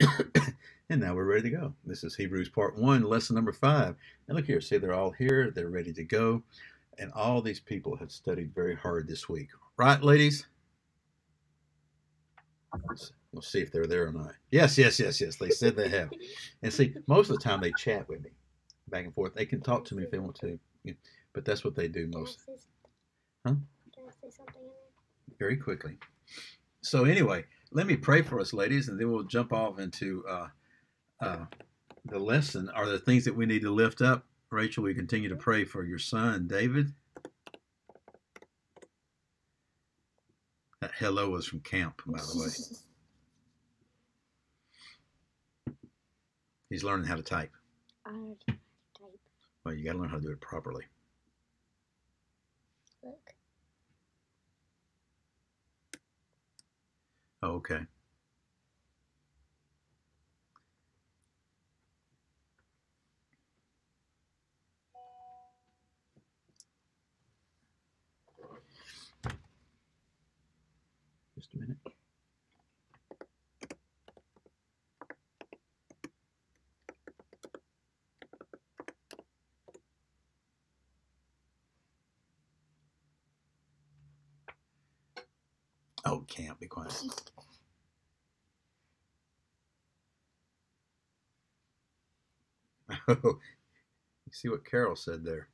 and now we're ready to go. This is Hebrews part one, lesson number five. And look here, see, they're all here, they're ready to go. And all these people have studied very hard this week. Right, ladies? We'll see if they're there or not. Yes, yes, yes, yes. They said they have. And see, most of the time they chat with me back and forth. They can talk to me if they want to, but that's what they do most. Huh? Can I say something in there? Very quickly. So anyway, let me pray for us, ladies, and then we'll jump off into uh, uh, the lesson. Are there things that we need to lift up? Rachel, we continue to pray for your son, David. That hello was from camp, by the way. He's learning how to type. I how to type. Well, you got to learn how to do it properly. Look. Oh, Oh, okay. Just a minute. Oh, can't be quiet. you see what Carol said there.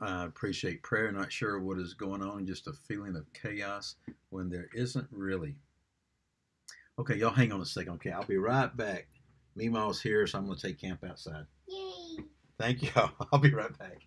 I appreciate prayer. Not sure what is going on, just a feeling of chaos when there isn't really. Okay, y'all hang on a second. Okay, I'll be right back. Meemaw's here, so I'm going to take camp outside. Yay! Thank y'all. I'll be right back.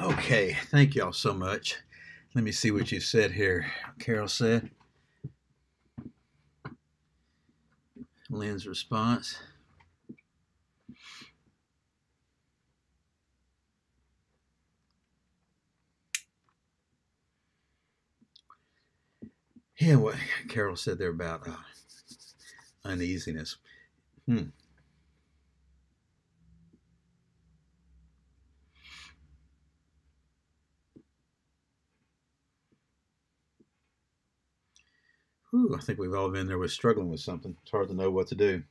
Okay, thank y'all so much. Let me see what you said here. Carol said. Lynn's response. Yeah, what Carol said there about uh, uneasiness. Hmm. I think we've all been there with struggling with something. It's hard to know what to do.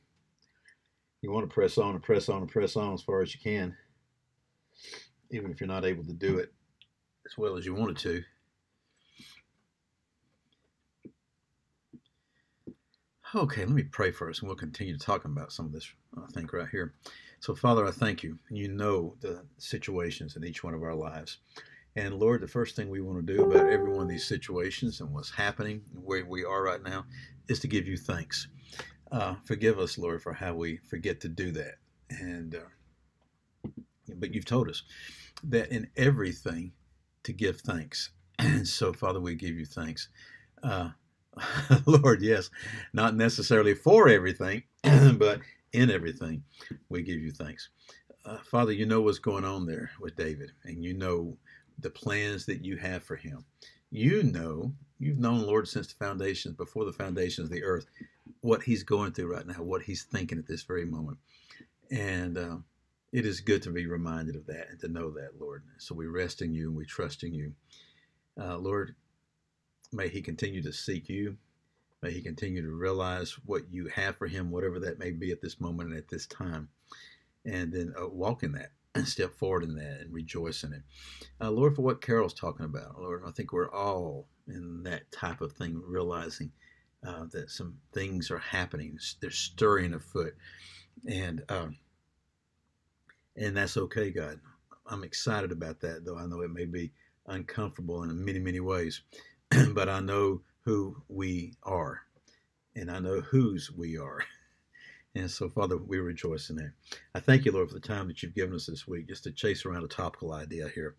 You want to press on and press on and press on as far as you can, even if you're not able to do it as well as you wanted to. Okay, let me pray first, and we'll continue to talking about some of this, I think, right here. So, Father, I thank you. You know the situations in each one of our lives. And Lord, the first thing we want to do about every one of these situations and what's happening, where we are right now, is to give you thanks. Uh, forgive us, Lord, for how we forget to do that. And uh, but you've told us that in everything to give thanks. And so, Father, we give you thanks. Uh, Lord, yes, not necessarily for everything, but in everything, we give you thanks. Uh, Father, you know what's going on there with David, and you know the plans that you have for him. You know, you've known Lord since the foundations, before the foundations of the earth, what he's going through right now, what he's thinking at this very moment. And uh, it is good to be reminded of that and to know that, Lord. So we rest in you and we trust in you. Uh, Lord, may he continue to seek you. May he continue to realize what you have for him, whatever that may be at this moment and at this time. and then uh, walk in that and step forward in that and rejoice in it. Uh, Lord, for what Carol's talking about, Lord, I think we're all in that type of thing, realizing uh, that some things are happening. They're stirring afoot, and um, and that's okay, God. I'm excited about that, though I know it may be uncomfortable in many, many ways, but I know who we are, and I know whose we are. And so, Father, we rejoice in that. I thank you, Lord, for the time that you've given us this week just to chase around a topical idea here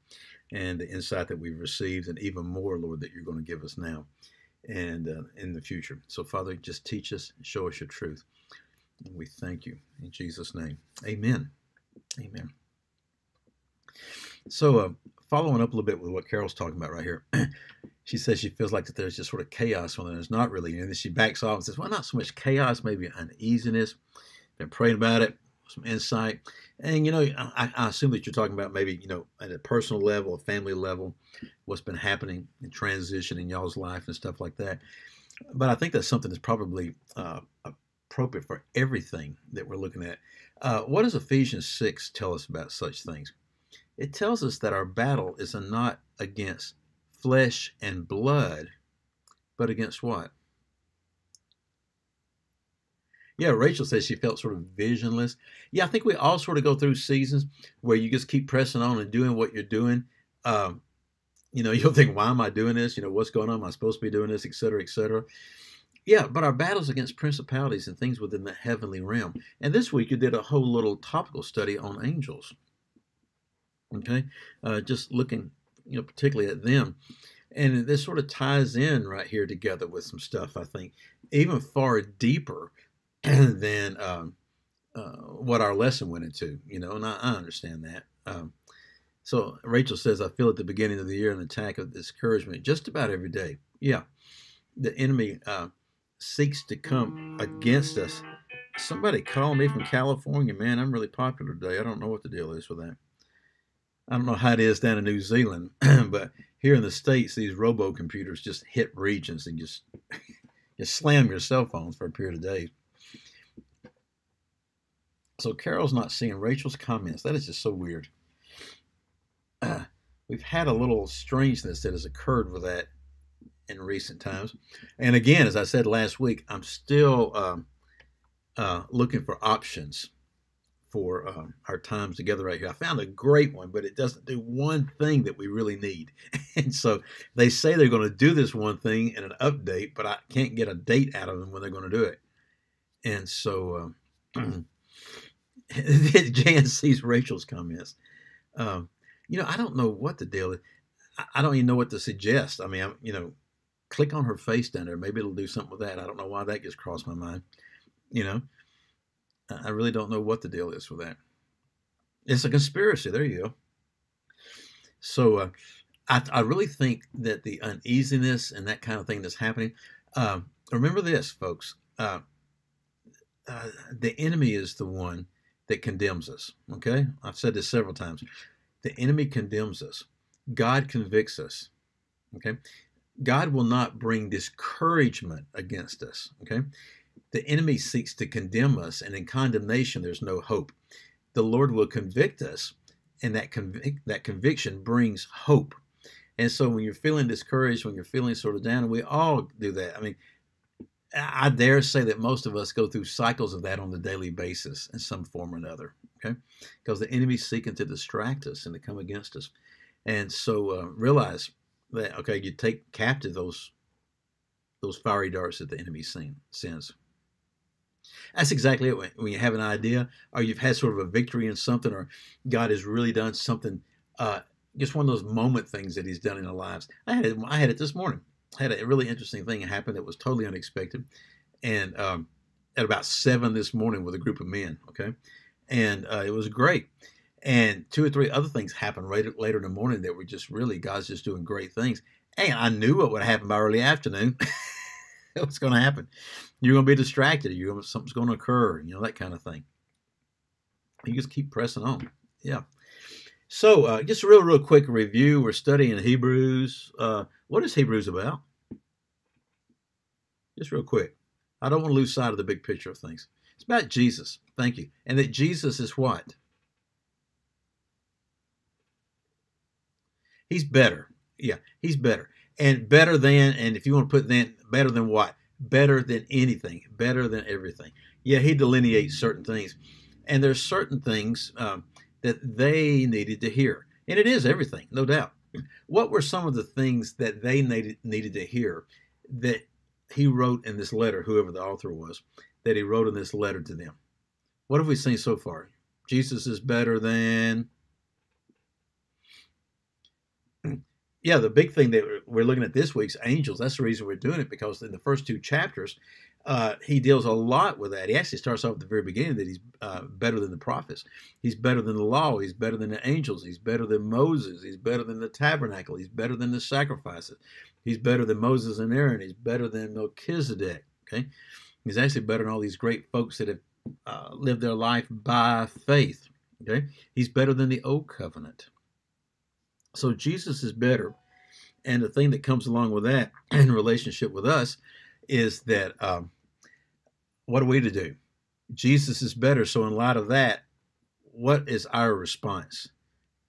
and the insight that we've received, and even more, Lord, that you're going to give us now and uh, in the future. So, Father, just teach us show us your truth. And we thank you in Jesus' name. Amen. Amen. So, uh, following up a little bit with what Carol's talking about right here, she says she feels like that there's just sort of chaos when there's not really. And then she backs off and says, well, not so much chaos, maybe uneasiness. Been praying about it, some insight. And, you know, I, I assume that you're talking about maybe, you know, at a personal level, a family level, what's been happening in transition in y'all's life and stuff like that. But I think that's something that's probably uh, appropriate for everything that we're looking at. Uh, what does Ephesians 6 tell us about such things? It tells us that our battle is not against flesh and blood, but against what? Yeah, Rachel says she felt sort of visionless. Yeah, I think we all sort of go through seasons where you just keep pressing on and doing what you're doing. Um, you know, you'll think, why am I doing this? You know, what's going on? Am I supposed to be doing this, et cetera, et cetera. Yeah, but our battles against principalities and things within the heavenly realm. And this week you did a whole little topical study on angels. Okay, uh, just looking, you know, particularly at them, and this sort of ties in right here together with some stuff I think even far deeper than um, uh, what our lesson went into. You know, and I, I understand that. Um, so Rachel says, I feel at the beginning of the year an attack of discouragement just about every day. Yeah, the enemy uh, seeks to come against us. Somebody calling me from California, man. I'm really popular today. I don't know what the deal is with that. I don't know how it is down in New Zealand, but here in the states, these robo computers just hit regions and just just slam your cell phones for a period of days. So Carol's not seeing Rachel's comments. That is just so weird. Uh, we've had a little strangeness that has occurred with that in recent times. And again, as I said last week, I'm still um, uh, looking for options for um, our times together right here. I found a great one, but it doesn't do one thing that we really need. And so they say they're going to do this one thing in an update, but I can't get a date out of them when they're going to do it. And so um, Jan sees Rachel's comments. Um, you know, I don't know what the deal is. I don't even know what to suggest. I mean, I'm, you know, click on her face down there. Maybe it'll do something with that. I don't know why that gets crossed my mind. You know, I really don't know what the deal is with that. It's a conspiracy. There you go. So uh, I, I, really think that the uneasiness and that kind of thing that's happening. Uh, remember this, folks. Uh, uh, the enemy is the one that condemns us. Okay, I've said this several times. The enemy condemns us. God convicts us. Okay, God will not bring discouragement against us. Okay, the enemy seeks to condemn us, and in condemnation, there's no hope. The Lord will convict us, and that, convic- that conviction brings hope. And so when you're feeling discouraged, when you're feeling sort of down, and we all do that. I mean, I dare say that most of us go through cycles of that on a daily basis in some form or another. Okay, because the enemy's seeking to distract us and to come against us. And so uh, realize that okay, you take captive those those fiery darts that the enemy sends. That's exactly it. When you have an idea, or you've had sort of a victory in something, or God has really done something, uh, just one of those moment things that He's done in our lives. I had it. I had it this morning. I had a really interesting thing happen that was totally unexpected, and um, at about seven this morning with a group of men. Okay, and uh, it was great. And two or three other things happened later, later in the morning that were just really God's just doing great things. And I knew what would happen by early afternoon. What's going to happen? You're going to be distracted. You're going to, something's going to occur. You know that kind of thing. You just keep pressing on. Yeah. So, uh, just a real, real quick review. We're studying Hebrews. Uh, what is Hebrews about? Just real quick. I don't want to lose sight of the big picture of things. It's about Jesus. Thank you. And that Jesus is what? He's better. Yeah, he's better. And better than, and if you want to put then, better than what? Better than anything, better than everything. Yeah, he delineates certain things. And there's certain things um, that they needed to hear. And it is everything, no doubt. What were some of the things that they needed, needed to hear that he wrote in this letter, whoever the author was, that he wrote in this letter to them? What have we seen so far? Jesus is better than yeah, the big thing that we're looking at this week's angels. That's the reason we're doing it because in the first two chapters, uh, he deals a lot with that. He actually starts off at the very beginning that he's uh, better than the prophets. He's better than the law. He's better than the angels. He's better than Moses. He's better than the tabernacle. He's better than the sacrifices. He's better than Moses and Aaron. He's better than Melchizedek. Okay, he's actually better than all these great folks that have uh, lived their life by faith. Okay, he's better than the old covenant. So Jesus is better. And the thing that comes along with that in relationship with us is that um, what are we to do? Jesus is better. So, in light of that, what is our response?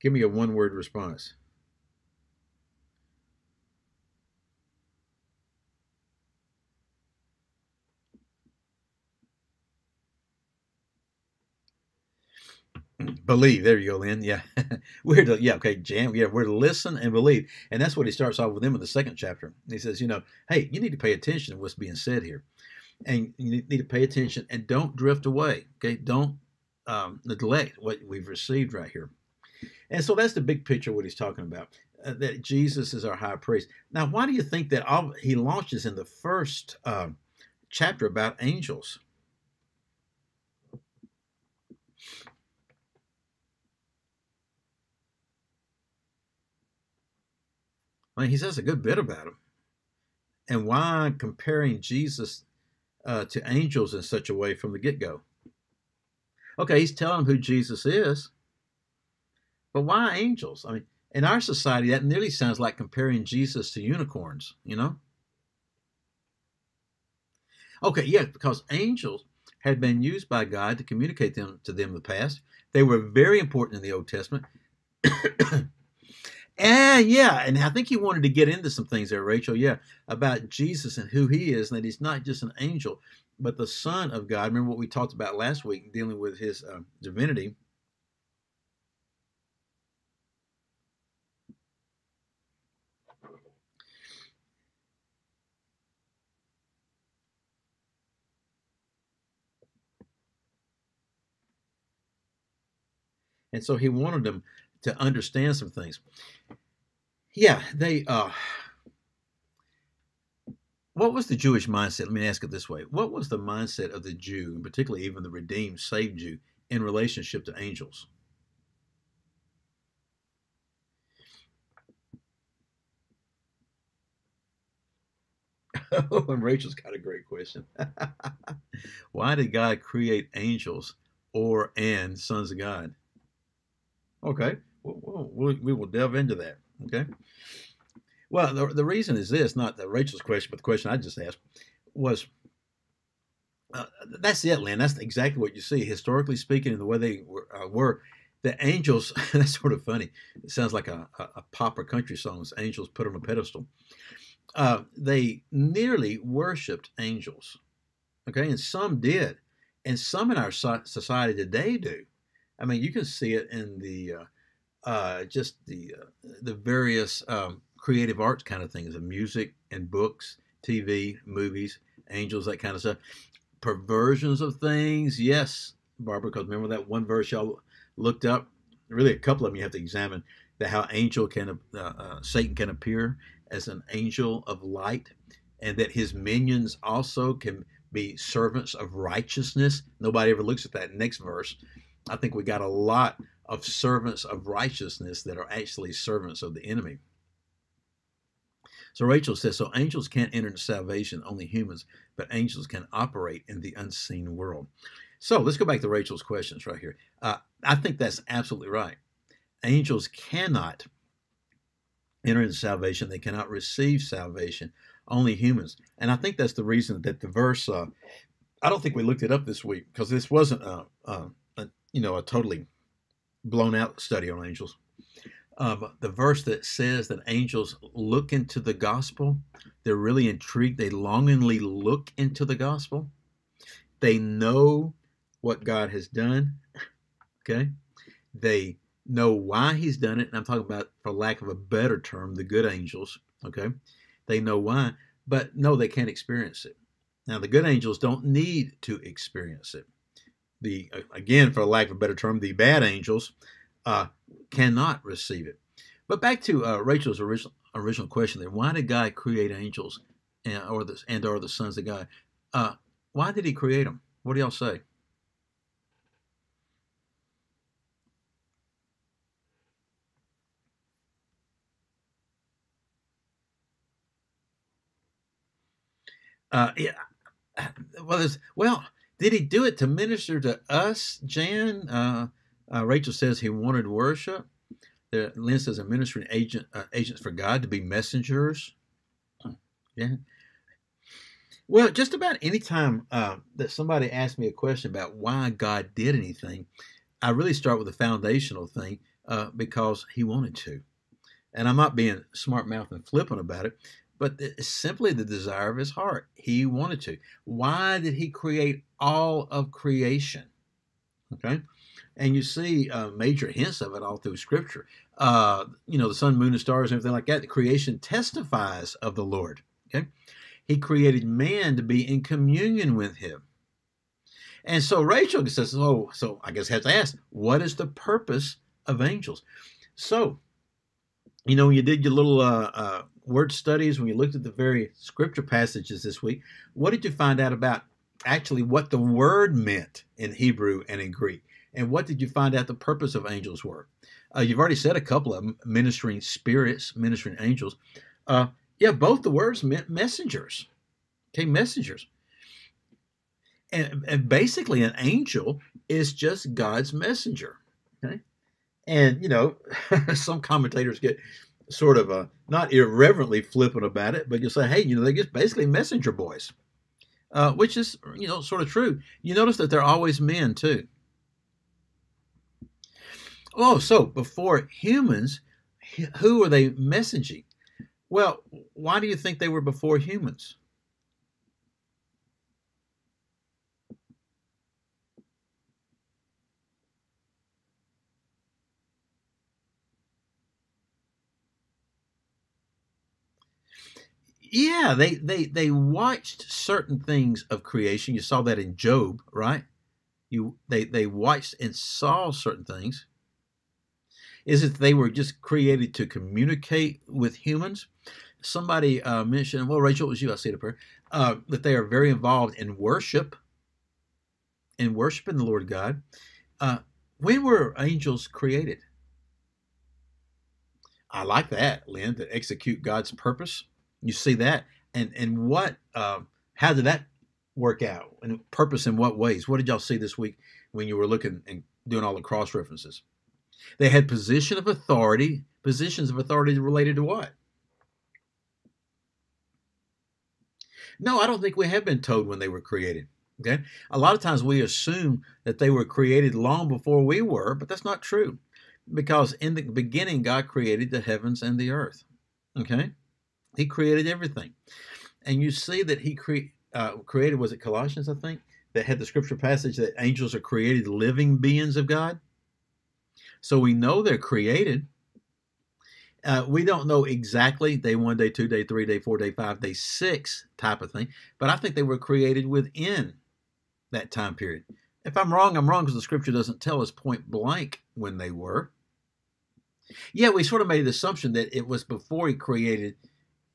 Give me a one word response. Believe. There you go, Lynn. Yeah, we're to yeah, okay, Jan. Yeah, we're to listen and believe, and that's what he starts off with them in the second chapter. He says, you know, hey, you need to pay attention to what's being said here, and you need to pay attention and don't drift away. Okay, don't um, neglect what we've received right here. And so that's the big picture what he's talking about. Uh, that Jesus is our high priest. Now, why do you think that all, he launches in the first uh, chapter about angels? I mean, he says a good bit about him. And why comparing Jesus uh, to angels in such a way from the get go? Okay, he's telling who Jesus is, but why angels? I mean, in our society, that nearly sounds like comparing Jesus to unicorns, you know? Okay, yeah, because angels had been used by God to communicate them to them in the past. They were very important in the Old Testament. And yeah, and I think he wanted to get into some things there, Rachel. Yeah, about Jesus and who he is, and that he's not just an angel, but the Son of God. Remember what we talked about last week, dealing with his uh, divinity. And so he wanted them to understand some things. Yeah, they. Uh, what was the Jewish mindset? Let me ask it this way: What was the mindset of the Jew, and particularly even the redeemed, saved Jew, in relationship to angels? Oh, and Rachel's got a great question. Why did God create angels or and sons of God? Okay, we'll, we will delve into that. Okay. Well, the, the reason is this not the Rachel's question, but the question I just asked was uh, that's it, Lynn. That's exactly what you see. Historically speaking, in the way they were, uh, were the angels, that's sort of funny. It sounds like a, a, a pop or country song. Angels put on a pedestal. Uh, they nearly worshipped angels. Okay, and some did, and some in our society today do. I mean, you can see it in the uh, just the uh, the various um, creative arts kind of things, of music and books, TV, movies, angels, that kind of stuff. Perversions of things, yes, Barbara. Because remember that one verse y'all looked up. Really, a couple of them you have to examine. That how angel can uh, uh, Satan can appear as an angel of light, and that his minions also can be servants of righteousness. Nobody ever looks at that next verse. I think we got a lot of servants of righteousness that are actually servants of the enemy. So Rachel says, so angels can't enter into salvation, only humans, but angels can operate in the unseen world. So let's go back to Rachel's questions right here. Uh, I think that's absolutely right. Angels cannot enter into salvation, they cannot receive salvation, only humans. And I think that's the reason that the verse uh, I don't think we looked it up this week because this wasn't a, a, a you know a totally blown out study on angels. Um, the verse that says that angels look into the gospel, they're really intrigued. They longingly look into the gospel. They know what God has done. Okay, they know why He's done it, and I'm talking about, for lack of a better term, the good angels. Okay, they know why, but no, they can't experience it. Now, the good angels don't need to experience it. The again, for lack of a better term, the bad angels uh, cannot receive it. But back to uh, Rachel's original original question there: Why did God create angels and or the and or the sons of God? Uh, why did He create them? What do y'all say? Uh, yeah, well, well, did he do it to minister to us, Jan? Uh, uh, Rachel says he wanted worship. The Lynn says a ministering agent, uh, agents for God to be messengers. Yeah. Well, just about any time uh, that somebody asks me a question about why God did anything, I really start with the foundational thing uh, because He wanted to, and I'm not being smart mouth and flippant about it but it's simply the desire of his heart. He wanted to. Why did he create all of creation? Okay. And you see uh, major hints of it all through Scripture. Uh, you know, the sun, moon, and stars, and everything like that. The creation testifies of the Lord. Okay. He created man to be in communion with him. And so Rachel says, Oh, so I guess I have to ask, what is the purpose of angels? So, you know, when you did your little uh, uh, word studies, when you looked at the very scripture passages this week, what did you find out about actually what the word meant in Hebrew and in Greek? And what did you find out the purpose of angels were? Uh, you've already said a couple of them ministering spirits, ministering angels. Uh, yeah, both the words meant messengers. Okay, messengers. And, and basically, an angel is just God's messenger. Okay. And, you know, some commentators get sort of a not irreverently flippant about it, but you'll say, hey, you know, they're just basically messenger boys, uh, which is, you know, sort of true. You notice that they're always men too. Oh, so before humans, who are they messaging? Well, why do you think they were before humans? Yeah, they they they watched certain things of creation. You saw that in Job, right? You they they watched and saw certain things. Is it they were just created to communicate with humans? Somebody uh, mentioned, well, Rachel, it was you. I it up here. Uh, that they are very involved in worship, in worshiping the Lord God. Uh, when were angels created? I like that, Lynn, to execute God's purpose. You see that, and and what? Uh, how did that work out? And purpose in what ways? What did y'all see this week when you were looking and doing all the cross references? They had position of authority, positions of authority related to what? No, I don't think we have been told when they were created. Okay. A lot of times we assume that they were created long before we were, but that's not true. Because in the beginning, God created the heavens and the earth. Okay. He created everything. And you see that he cre- uh, created, was it Colossians, I think, that had the scripture passage that angels are created living beings of God? So we know they're created. Uh, we don't know exactly day one, day two, day three, day four, day five, day six type of thing, but I think they were created within that time period. If I'm wrong, I'm wrong because the scripture doesn't tell us point blank when they were. Yeah, we sort of made the assumption that it was before he created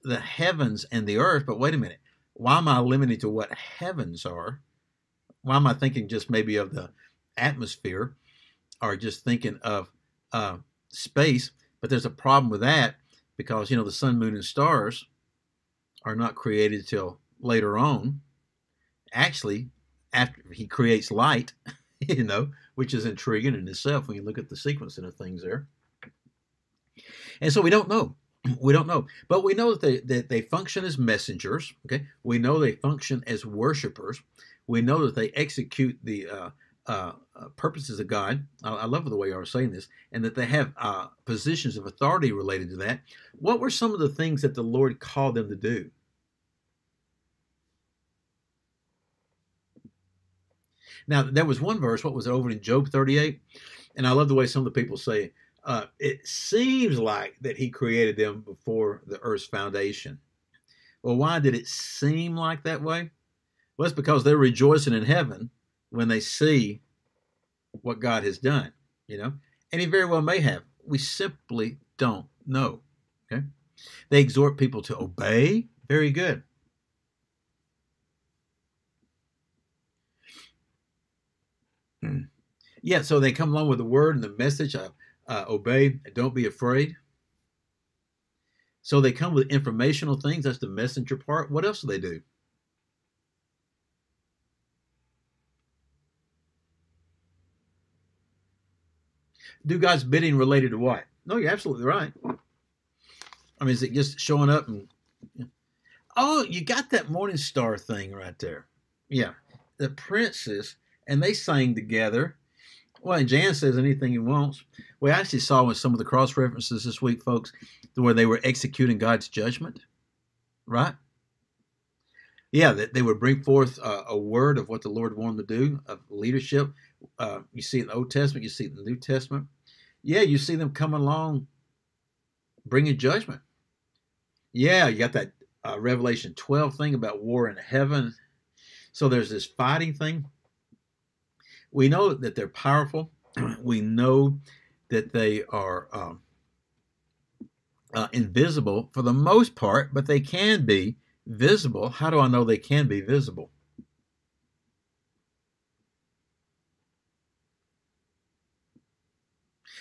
the heavens and the earth, but wait a minute. Why am I limited to what heavens are? Why am I thinking just maybe of the atmosphere or just thinking of uh, space? But there's a problem with that because, you know, the sun, moon, and stars are not created till later on. Actually, after he creates light, you know, which is intriguing in itself when you look at the sequencing of things there. And so we don't know we don't know but we know that they, that they function as messengers okay we know they function as worshipers We know that they execute the uh, uh, uh, purposes of God. I, I, love the way you are saying this, and that they have uh, positions of authority related to that. What were some of the things that the Lord called them to do? Now, there was one verse, what was it, over in Job 38? And I love the way some of the people say, uh, it seems like that he created them before the earth's foundation. Well, why did it seem like that way? Well, it's because they're rejoicing in heaven when they see what God has done, you know, and he very well may have. We simply don't know. Okay. They exhort people to obey. Very good. Hmm. Yeah, so they come along with the word and the message of uh, obey, don't be afraid. So they come with informational things. That's the messenger part. What else do they do? Do God's bidding related to what? No, you're absolutely right. I mean, is it just showing up and oh, you got that morning star thing right there? Yeah, the princes and they sang together. Well, Jan says anything he wants. We actually saw with some of the cross references this week, folks, where they were executing God's judgment, right? Yeah, that they would bring forth a, a, word of what the Lord wanted to do, of leadership. Uh, you see it in the Old Testament, you see it in the New Testament. Yeah, you see them coming along bringing judgment. Yeah, you got that uh, Revelation 12 thing about war in heaven. So there's this fighting thing. We know that they're powerful. we know that they are um, uh, invisible for the most part, but they can be visible. How do I know they can be visible?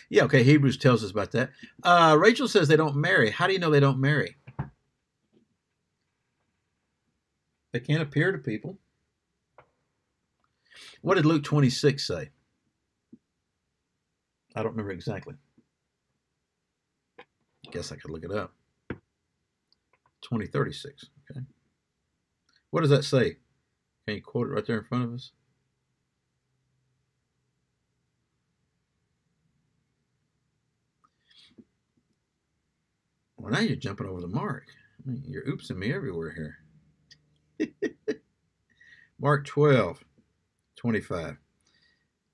Yeah, okay, Hebrews tells us about that. Uh, Rachel says they don't marry. How do you know they don't marry? They can't appear to people. What did Luke 26 say? I don't remember exactly. Guess I could look it up. 2036. Okay. What does that say? Can you quote it right there in front of us? Well, now you're jumping over the mark. I mean, you're oopsing me everywhere here. Mark 12, 25.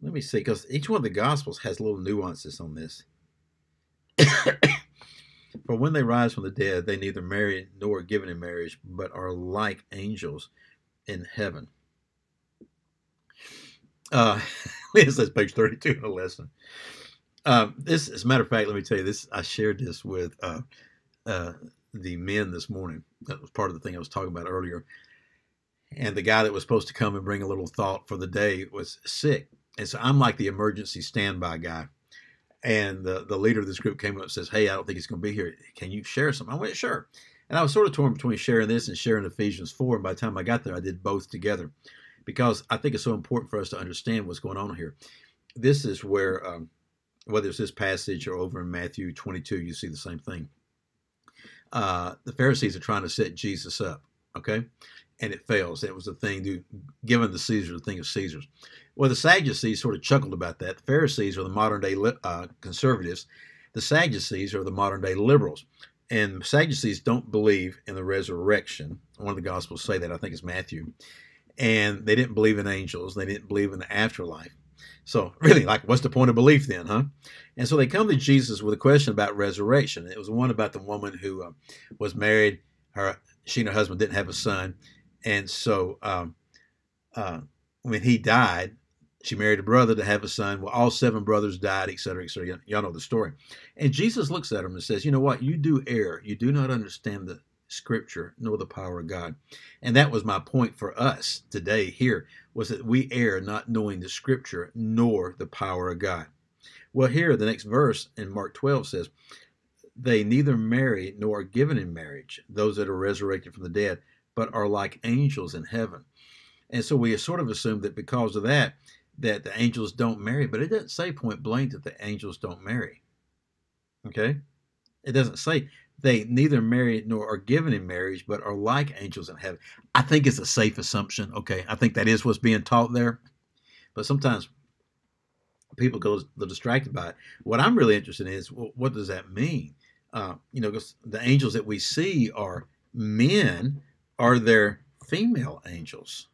Let me see, because each one of the Gospels has little nuances on this. For when they rise from the dead, they neither marry nor are given in marriage, but are like angels in heaven. Uh, this is page 32 in the lesson. Um, this, as a matter of fact, let me tell you this. I shared this with uh, uh, the men this morning. That was part of the thing I was talking about earlier. And the guy that was supposed to come and bring a little thought for the day was sick. And so I'm like the emergency standby guy. And the, the leader of this group came up and says, Hey, I don't think he's going to be here. Can you share something? I went, Sure. And I was sort of torn between sharing this and sharing Ephesians 4. And by the time I got there, I did both together because I think it's so important for us to understand what's going on here. This is where, um, whether it's this passage or over in Matthew 22, you see the same thing. Uh, the Pharisees are trying to set Jesus up, okay? And it fails. It was the thing, to, given the Caesar, the thing of Caesar's. Well, the Sadducees sort of chuckled about that. The Pharisees are the modern day uh, conservatives. The Sadducees are the modern day liberals. And Sadducees don't believe in the resurrection. One of the Gospels say that. I think it's Matthew. And they didn't believe in angels. They didn't believe in the afterlife. So, really, like, what's the point of belief then, huh? And so they come to Jesus with a question about resurrection. It was one about the woman who uh, was married. Her, she and her husband didn't have a son, and so um, uh, when he died, she married a brother to have a son. Well, all seven brothers died, et cetera, et cetera. Y'all know the story. And Jesus looks at him and says, You know what? You do err. You do not understand the scripture nor the power of God. And that was my point for us today here was that we err not knowing the scripture nor the power of God. Well, here the next verse in Mark 12 says, They neither marry nor are given in marriage, those that are resurrected from the dead, but are like angels in heaven. And so we sort of assume that because of that, that the angels don't marry, but it doesn't say point blank that the angels don't marry. Okay? It doesn't say. they neither marry nor are given in marriage, but are like angels in heaven. I think it's a safe assumption. Okay, I think that is what's being taught there. But sometimes people go they're distracted by it. What I'm really interested in is well, what does that mean? Uh, you know, because the angels that we see are men, are there female angels?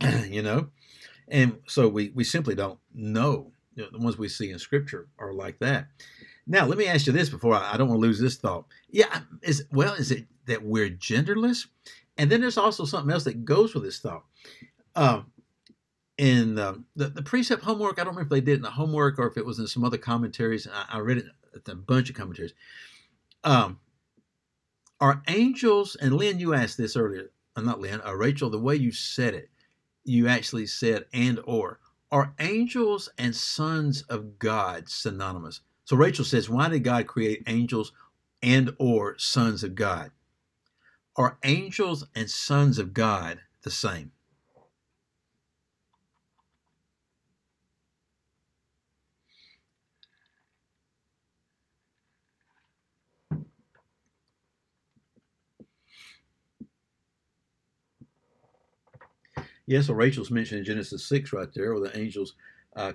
you know, and so we we simply don't know. You know, the ones we see in Scripture are like that. Now, let me ask you this before I, I don't want to lose this thought. Yeah, is well, is it that we're genderless? And then there's also something else that goes with this thought. Um, in uh, the, the precept homework, I don't remember if they did it in the homework or if it was in some other commentaries. I, I read it a bunch of commentaries. Um, are angels, and Lynn, you asked this earlier, uh, not Lynn, uh, Rachel, the way you said it, you actually said and or. Are angels and sons of God synonymous? So Rachel says, why did God create angels and or sons of God? Are angels and sons of God the same? Yes, so Rachel's mentioned in Genesis 6 right there, where the angels uh,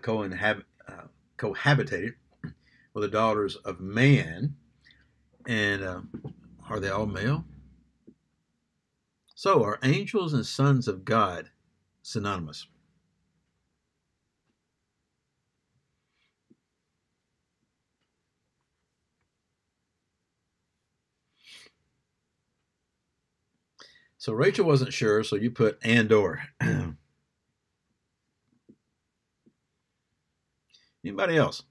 uh, cohabitated with the daughters of man. And uh, are they all male? So, are angels and sons of God synonymous? So Rachel wasn't sure, so you put and or. Anybody else?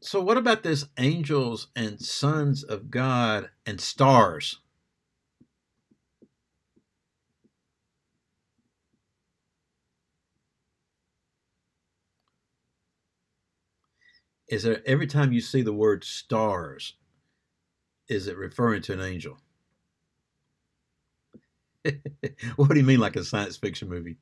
So what about this angels and sons of God and stars? Is there every time you see the word stars, is it referring to an angel? what do you mean, like a science fiction movie?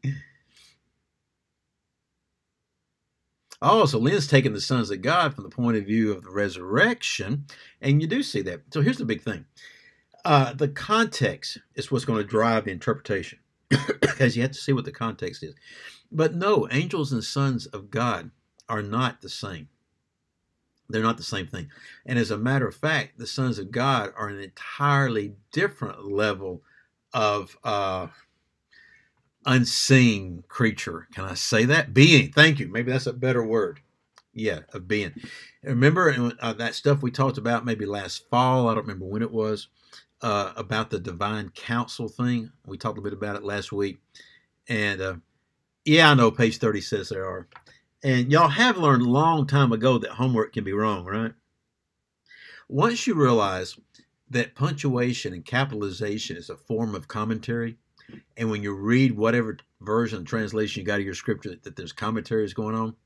Oh, so Lynn's taking the sons of God from the point of view of the resurrection, and you do see that. So here's the big thing: uh, the context is what's going to drive the interpretation, because you have to see what the context is. But no, angels and sons of God are not the same. They're not the same thing. And as a matter of fact, the sons of God are an entirely different level of uh, unseen creature. Can I say that? Being. Thank you. Maybe that's a better word. Yeah, of being. Remember uh, that stuff we talked about maybe last fall? I don't remember when it was. Uh, about the divine council thing. We talked a bit about it last week. And uh, yeah, I know page 30 says there are. And y'all have learned a long time ago that homework can be wrong, right? Once you realize that punctuation and capitalization is a form of commentary. And when you read whatever version, translation you got of your scripture, that, that there's commentaries going on.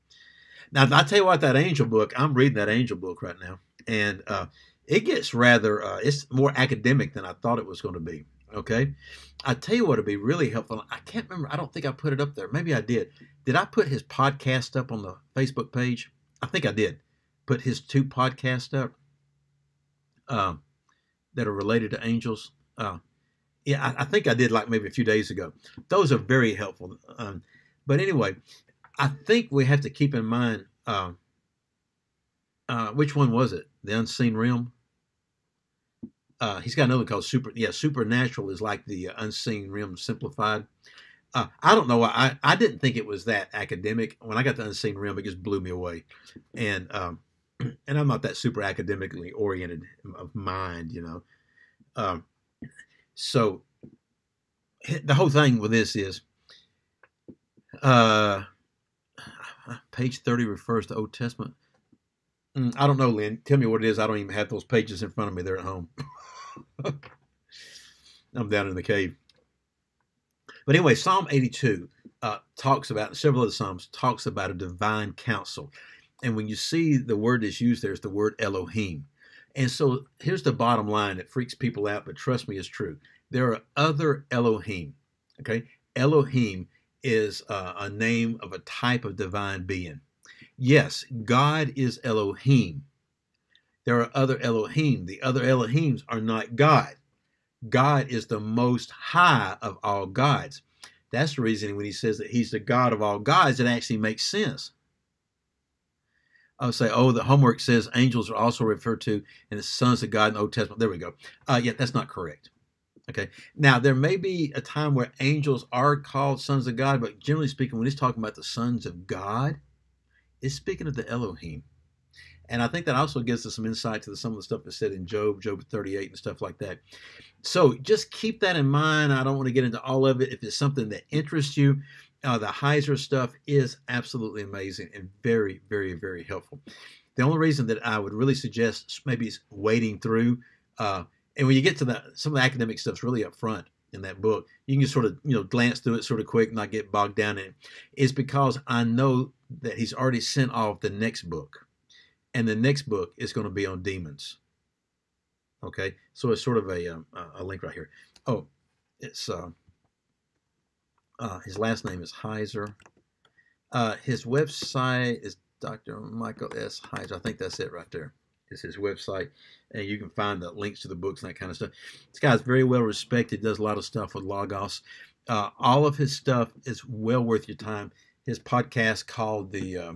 Now, I tell you what, that angel book, I'm reading that angel book right now, and uh, it gets rather, uh, it's more academic than I thought it was going to be. Okay. I tell you what would be really helpful. I can't remember. I don't think I put it up there. Maybe I did. Did I put his podcast up on the Facebook page? I think I did. Put his two podcasts up. Um, that are related to angels. Uh, yeah, I, I, think I did like maybe a few days ago. Those are very helpful. Um, but anyway, I think we have to keep in mind uh, uh, which one was it? The unseen realm. Uh, he's got another called super. Yeah, supernatural is like the unseen realm simplified. Uh, I don't know. I I didn't think it was that academic. When I got the unseen realm, it just blew me away. And um, and I'm not that super academically oriented of mind, you know. Um, so the whole thing with this is uh, page 30 refers to Old Testament. Mm, I don't know, Lynn. Tell me what it is. I don't even have those pages in front of me. They're at home. I'm down in the cave. But anyway, Psalm 82 uh, talks about, several other Psalms talks about a divine council. And when you see the word that's used there is the word Elohim. And so here's the bottom line that freaks people out, but trust me, it's true. There are other Elohim. Okay? Elohim is uh, a name of a type of divine being. Yes, God is Elohim. There are other Elohim. The other Elohims are not God. God is the most high of all gods. That's the reason when he says that he's the God of all gods, it actually makes sense. I'll say, oh, the homework says angels are also referred to in the sons of God in the Old Testament. There we go. Uh, yeah, that's not correct. Okay. Now, there may be a time where angels are called sons of God, but generally speaking, when it's talking about the sons of God, it's speaking of the Elohim. And I think that also gives us some insight to the, some of the stuff that's said in Job, Job 38, and stuff like that. So just keep that in mind. I don't want to get into all of it. If it's something that interests you, uh, the Heiser stuff is absolutely amazing and very, very, very helpful. The only reason that I would really suggest maybe wading through, uh, and when you get to the some of the academic stuff's really up front in that book, you can just sort of you know glance through it sort of quick, not get bogged down in it. Is because I know that he's already sent off the next book, and the next book is going to be on demons. Okay, so it's sort of a um, a link right here. Oh, it's. Uh, uh, his last name is Heiser. Uh, his website is Dr. Michael S. Heiser. I think that's it right there. Is his website, and you can find the links to the books and that kind of stuff. This guy's very well respected. Does a lot of stuff with Logos. Uh, all of his stuff is well worth your time. His podcast called the uh,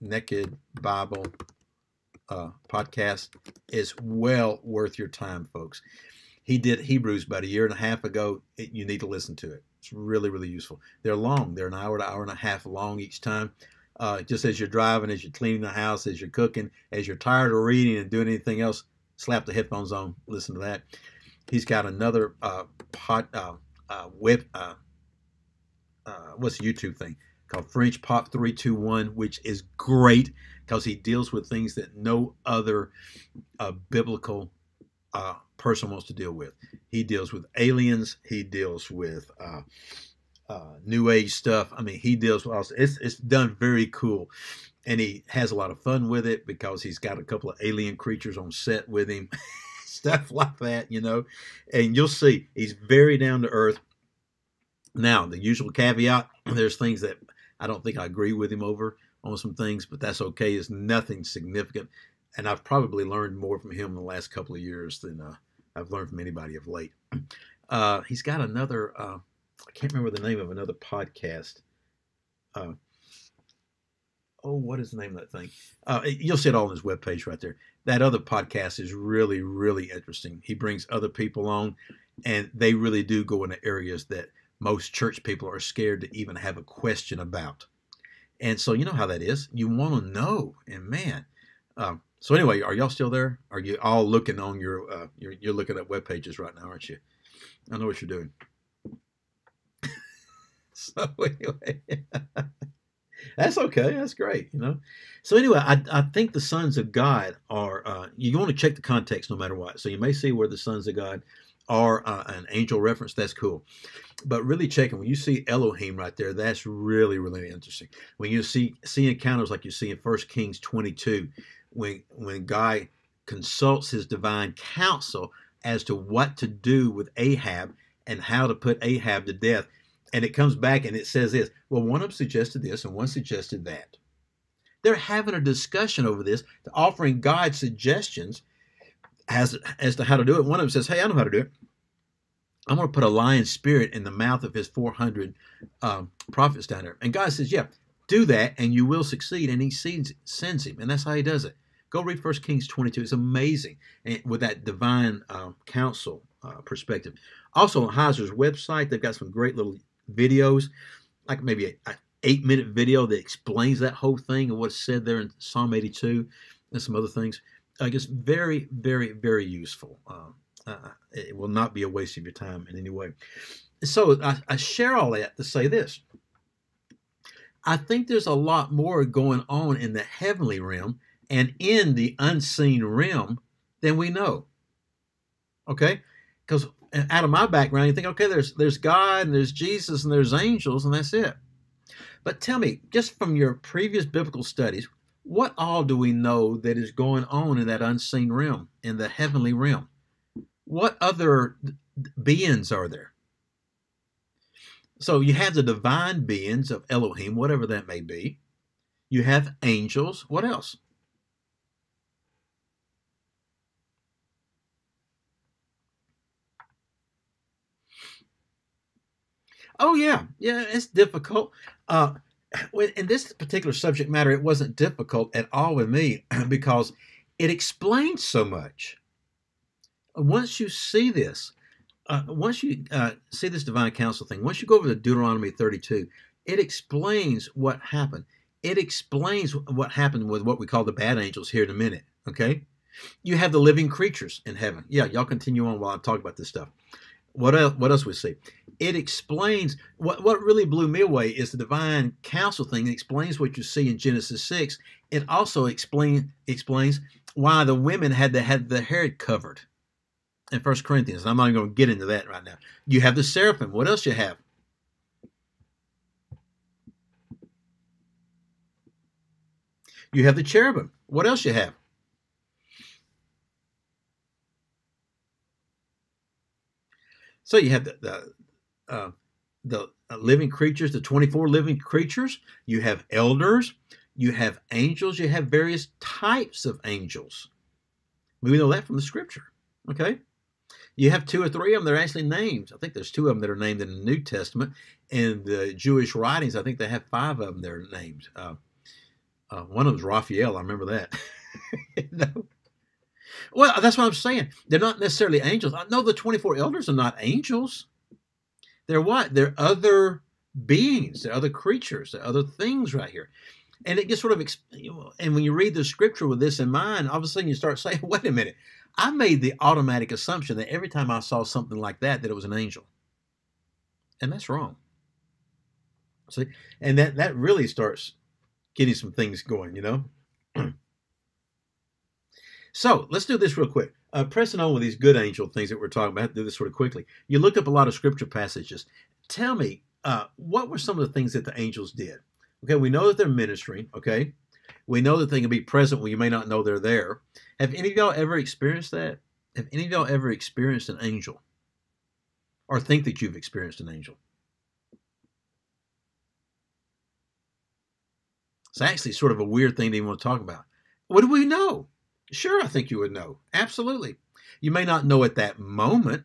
Naked Bible uh, podcast is well worth your time, folks. He did Hebrews about a year and a half ago. It, you need to listen to it. It's really, really useful. They're long. They're an hour to hour and a half long each time. Uh, just as you're driving, as you're cleaning the house, as you're cooking, as you're tired of reading and doing anything else, slap the headphones on, listen to that. He's got another uh, pot, uh, uh, web, uh, uh, what's the YouTube thing called Fringe Pop 321, which is great because he deals with things that no other uh, biblical uh, person wants to deal with. He deals with aliens. He deals with uh, uh, new age stuff. I mean, he deals with also, it's it's done very cool, and he has a lot of fun with it because he's got a couple of alien creatures on set with him, stuff like that, you know. And you'll see he's very down to earth. Now, the usual caveat: there's things that I don't think I agree with him over on some things, but that's okay. It's nothing significant and I've probably learned more from him in the last couple of years than uh, I've learned from anybody of late. Uh, he's got another, uh, I can't remember the name of another podcast. Uh, oh, what is the name of that thing? Uh, you'll see it all on his webpage right there. That other podcast is really, really interesting. He brings other people on, and they really do go into areas that most church people are scared to even have a question about. And so, you know how that is. You want to know, and man, um, so anyway, are y'all still there? Are you all looking on your uh, you're, you're looking at web pages right now, aren't you? I know what you're doing. so anyway, that's okay. That's great. You know. So anyway, I, I think the sons of God are. Uh, you want to check the context no matter what. So you may see where the sons of God are uh, an angel reference. That's cool. But really checking when you see Elohim right there, that's really really interesting. When you see see encounters like you see in First Kings 22 when when God consults his divine council as to what to do with Ahab and how to put Ahab to death. And it comes back and it says this. Well, one of them suggested this and one suggested that. They're having a discussion over this, offering God suggestions as, as to how to do it. One of them says, Hey, I know how to do it. I'm going to put a lion spirit in the mouth of his 400 um, prophets down there. And God says, Yeah, do that and you will succeed. And he sees, sends him. And that's how he does it. Go read First Kings 22. It's amazing and with that divine uh, council uh, perspective. Also on Heiser's website, they've got some great little videos, like maybe a, a eight minute video that explains that whole thing and what's said there in Psalm 82 and some other things. I guess very, very, very useful. Uh, it will not be a waste of your time in any way. So I, I share all that to say this. I think there's a lot more going on in the heavenly realm and in the unseen realm than we know. Okay? Because out of my background, you think, okay, there's there's God and there's Jesus and there's angels and that's it. But tell me, just from your previous biblical studies, what all do we know that is going on in that unseen realm, in the heavenly realm? What other beings are there? So you have the divine beings of Elohim, whatever that may be. You have angels. What else? Oh yeah, yeah, it's difficult. Uh, in this particular subject matter, it wasn't difficult at all with me because it explains so much. Once you see this, uh, once you uh, see this divine council thing, once you go over to Deuteronomy 32, it explains what happened. It explains what happened with what we call the bad angels here in a minute. Okay, you have the living creatures in heaven. Yeah, y'all continue on while I talk about this stuff. What else? What else we see? It explains what what really blew me away is the divine council thing. It explains what you see in Genesis six. It also explain explains why the women had to had their hair covered in First Corinthians. I'm not going to get into that right now. You have the seraphim. What else you have? You have the cherubim. What else you have? So you have the the, uh, the living creatures, the 24 living creatures. You have elders. You have angels. You have various types of angels. We know that from the scripture. Okay. You have two or three of them. They're actually names. I think there's two of them that are named in the New Testament. In the Jewish writings, I think they have five of them that are named. Uh, uh, one of them's Raphael. I remember that. Well, that's what I'm saying. They're not necessarily angels. I know the 24 elders are not angels. They're what? They're other beings. They're other creatures. They're other things right here. And it gets sort of, and when you read the scripture with this in mind, all of a sudden you start saying, wait a minute. I made the automatic assumption that every time I saw something like that, that it was an angel. And that's wrong. See? And that, that really starts getting some things going, you know? so let's do this real quick. Uh, pressing on with these good angel things that we're talking about, do this sort of quickly. You looked up a lot of scripture passages. Tell me, uh, what were some of the things that the angels did? Okay, we know that they're ministering, okay? We know that they can be present when you may not know they're there. Have any of y'all ever experienced that? Have any of y'all ever experienced an angel? Or think that you've experienced an angel? It's actually sort of a weird thing to even want to talk about. What do we know? Sure, I think you would know. Absolutely. You may not know at that moment.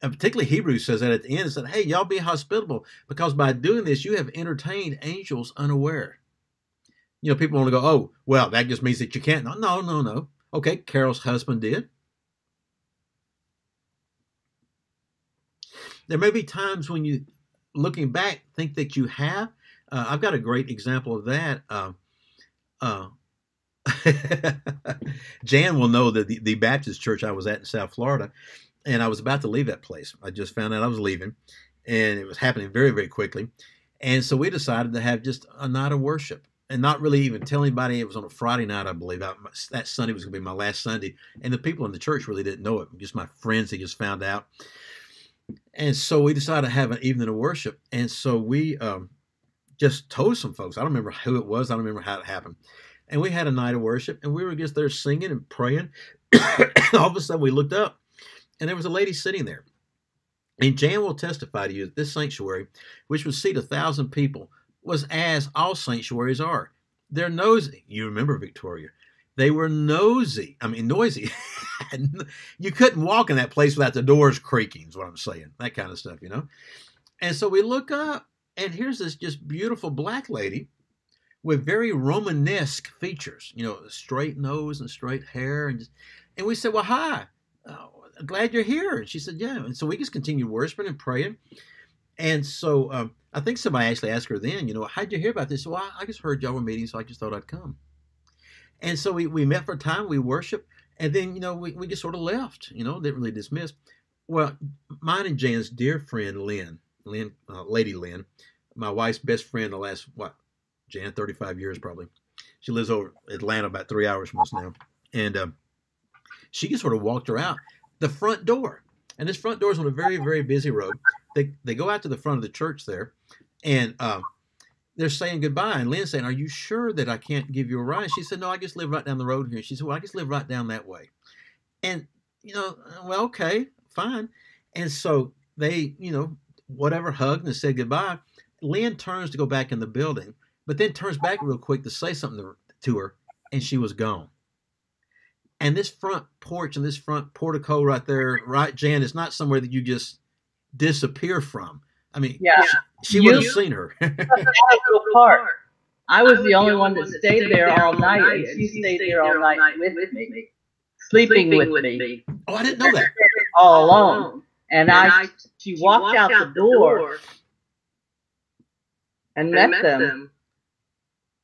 And particularly Hebrews says that at the end, it said, hey, y'all be hospitable because by doing this, you have entertained angels unaware. You know, people want to go, oh, well, that just means that you can't. No, no, no, no. Okay, Carol's husband did. There may be times when you, looking back, think that you have. Uh, I've got a great example of that. Uh, uh, Jan will know that the, the Baptist church I was at in South Florida, and I was about to leave that place. I just found out I was leaving, and it was happening very, very quickly. And so we decided to have just a night of worship and not really even tell anybody. It was on a Friday night, I believe. I, that Sunday was going to be my last Sunday. And the people in the church really didn't know it, just my friends that just found out. And so we decided to have an evening of worship. And so we um, just told some folks. I don't remember who it was, I don't remember how it happened. And we had a night of worship, and we were just there singing and praying. All of a sudden, we looked up, and there was a lady sitting there. And Jan will testify to you that this sanctuary, which would seat a thousand people, was as all sanctuaries are. They're nosy. You remember Victoria. They were nosy. I mean, noisy. you couldn't walk in that place without the doors creaking, is what I'm saying. That kind of stuff, you know? And so we look up, and here's this just beautiful black lady with very Romanesque features, you know, straight nose and straight hair. And, just, and we said, Well, hi, uh, glad you're here. And she said, Yeah. And so we just continued worshiping and praying. And so um, I think somebody actually asked her then, you know, how'd you hear about this? Well, I, I just heard y'all were meeting, so I just thought I'd come. And so we, we met for a time, we worshiped, and then, you know, we, we just sort of left, you know, didn't really dismiss. Well, mine and Jan's dear friend, Lynn, Lynn, uh, Lady Lynn, my wife's best friend the last, what, Jan, 35 years probably. She lives over Atlanta, about three hours from us now. And um, she just sort of walked her out the front door. And this front door is on a very, very busy road. They, they go out to the front of the church there, and um, they're saying goodbye. And Lynn's saying, Are you sure that I can't give you a ride? She said, No, I just live right down the road here. She said, Well, I just live right down that way. And, you know, well, okay, fine. And so they, you know, whatever hugged and said goodbye. Lynn turns to go back in the building, but then turns back real quick to say something to, to her, and she was gone. And this front porch and this front portico right there, right, Jan, is not somewhere that you just disappear from. I mean, Yeah. she, she would have seen her. Nashville Park. I was the only one that stayed there all night, and she stayed there all night with me, sleeping with me, oh, I didn't know that. all alone. And I, she walked out the door and met them,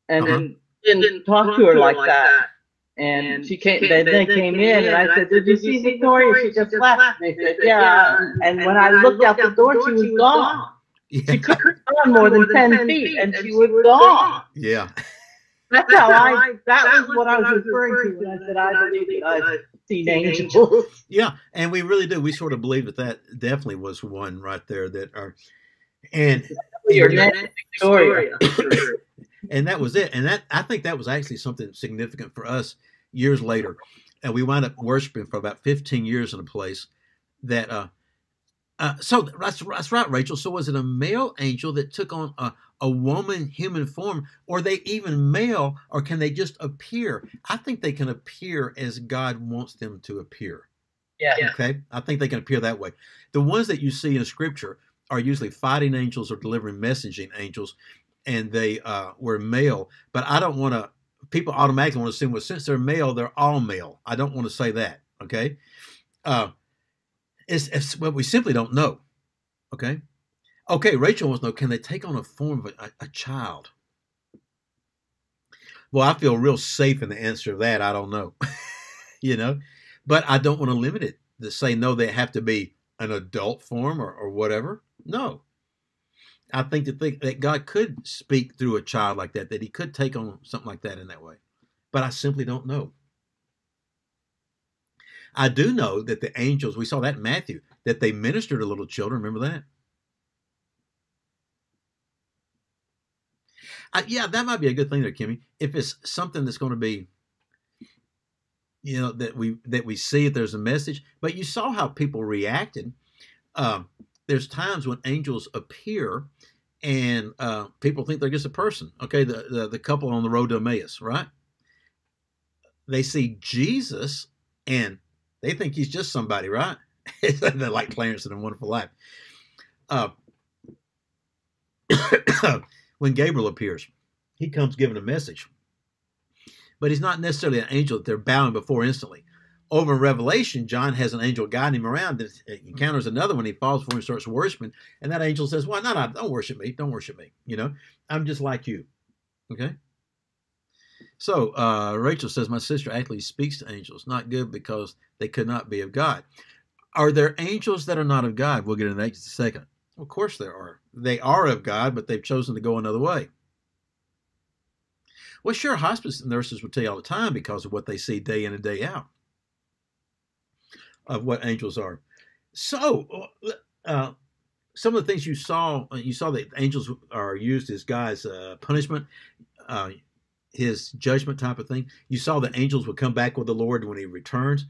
and Uh-huh. then didn't talk to her like that. And she came. Then they came in, and I said, "Did you see Victoria?" She just left. And they said, "Yeah." And when I looked out the door, she was gone. Yeah. She couldn't run more than ten feet, and she was gone. yeah. That's how I. That was what I was referring to when I said I believe that I've seen angels. Yeah, and we really do. We sort of believe that that definitely was one right there that are, and Your name, Victoria. And that was it. And that I think that was actually something significant for us years later. And we wound up worshiping for about 15 years in a place that. uh uh, so that's that's right, Rachel. So was it a male angel that took on a, a woman human form, or they even male, or can they just appear? I think they can appear as God wants them to appear. Yeah. Okay, I think they can appear that way. The ones that you see in Scripture are usually fighting angels or delivering messaging angels, and they uh, were male. But I don't want to. People automatically want to assume, well, since they're male, they're all male. I don't want to say that. Okay, uh, it's, it's we simply don't know. Okay, okay. Rachel wants to know: Can they take on a form of a, a child? Well, I feel real safe in the answer of that. I don't know. you know, but I don't want to limit it to say no. They have to be an adult form or, or whatever. No, I think that think that God could speak through a child like that. That He could take on something like that in that way, but I simply don't know. I do know that the angels. We saw that in Matthew that they ministered to little children. Remember that? I, yeah, that might be a good thing there, Kimmy. If it's something that's going to be you know that we that we see if there's a message but you saw how people reacted um, there's times when angels appear and uh, people think they're just a person okay? The, the the couple on the road to emmaus right? They see jesus and they think he's just somebody right? They're like clarence in a wonderful life. Uh, when gabriel appears he comes giving a message. But he's not necessarily an angel that they're bowing before instantly. Over in Revelation, John has an angel guiding him around and encounters another one. He falls before him and starts worshiping. And that angel says, Well, no, no, don't worship me. Don't worship me. You know, I'm just like you. Okay. So uh, Rachel says, My sister actually speaks to angels. Not good because they could not be of God. Are there angels that are not of God? We'll get into that in just a second. Of course there are. They are of God, but they've chosen to go another way. Well, sure, hospice nurses will tell you all the time because of what they see day in and day out of what angels are. So, uh, some of the things you saw, uh, you saw that angels are used as God's uh, punishment, uh, his judgment type of thing. You saw that angels would come back with the Lord when he returns.